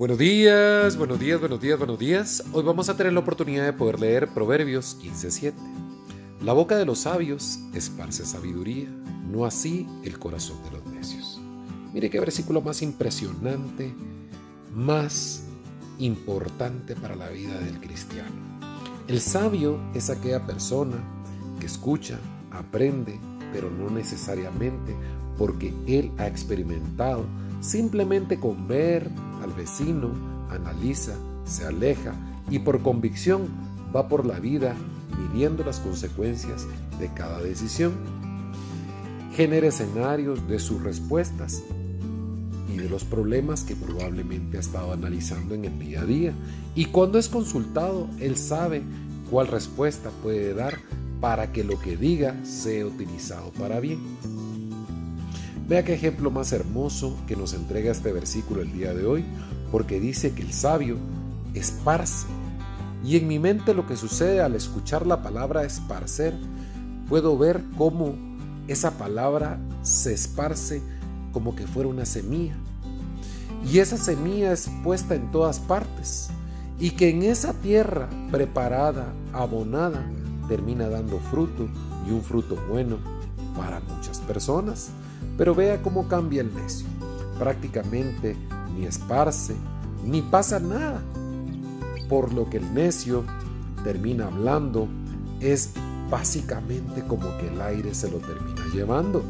Buenos días, buenos días, buenos días, buenos días. Hoy vamos a tener la oportunidad de poder leer Proverbios 15:7. La boca de los sabios esparce sabiduría, no así el corazón de los necios. Mire qué versículo más impresionante, más importante para la vida del cristiano. El sabio es aquella persona que escucha, aprende, pero no necesariamente porque él ha experimentado, simplemente con ver al vecino, analiza, se aleja y por convicción va por la vida midiendo las consecuencias de cada decisión. Genera escenarios de sus respuestas y de los problemas que probablemente ha estado analizando en el día a día. Y cuando es consultado, él sabe cuál respuesta puede dar para que lo que diga sea utilizado para bien. Vea qué ejemplo más hermoso que nos entrega este versículo el día de hoy, porque dice que el sabio esparce y en mi mente lo que sucede al escuchar la palabra esparcer, puedo ver cómo esa palabra se esparce como que fuera una semilla. Y esa semilla es puesta en todas partes. Y que en esa tierra preparada, abonada, termina dando fruto y un fruto bueno para muchas personas. Pero vea cómo cambia el necio. Prácticamente ni esparce, ni pasa nada por lo que el necio termina hablando es básicamente como que el aire se lo termina llevando.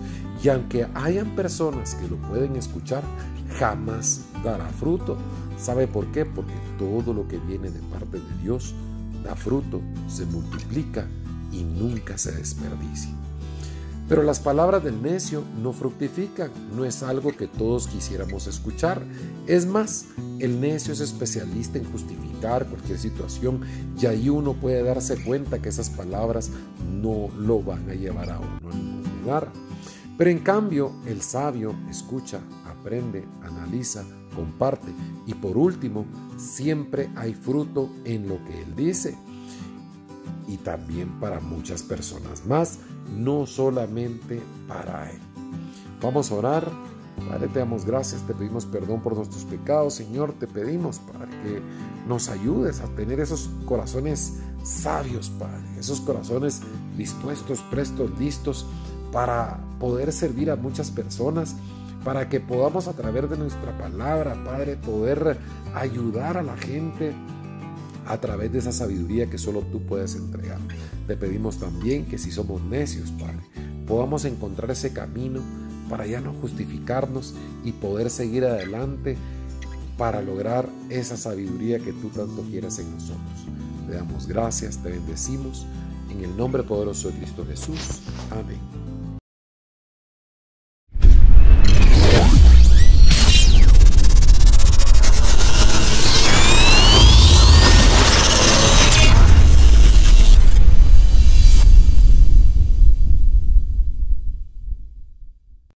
Y aunque hayan personas que lo pueden escuchar, jamás dará fruto. ¿Sabe por qué? Porque todo lo que viene de parte de Dios da fruto, se multiplica y nunca se desperdicia. Pero las palabras del necio no fructifican, no es algo que todos quisiéramos escuchar. Es más, el necio es especialista en justificar cualquier situación y ahí uno puede darse cuenta que esas palabras no lo van a llevar a uno a ningún lugar. Pero en cambio, el sabio escucha, aprende, analiza, comparte y por último, siempre hay fruto en lo que él dice y también para muchas personas más, no solamente para Él. Vamos a orar. Padre, te damos gracias, te pedimos perdón por nuestros pecados, Señor, te pedimos, Padre, que nos ayudes a tener esos corazones sabios, Padre, esos corazones dispuestos, prestos, listos para poder servir a muchas personas, para que podamos a través de nuestra palabra, Padre, poder ayudar a la gente a través de esa sabiduría que solo tú puedes entregar. Te pedimos también que si somos necios, Padre, podamos encontrar ese camino para ya no justificarnos y poder seguir adelante para lograr esa sabiduría que tú tanto quieres en nosotros. Te damos gracias, te bendecimos en el nombre poderoso de Cristo Jesús. Amén.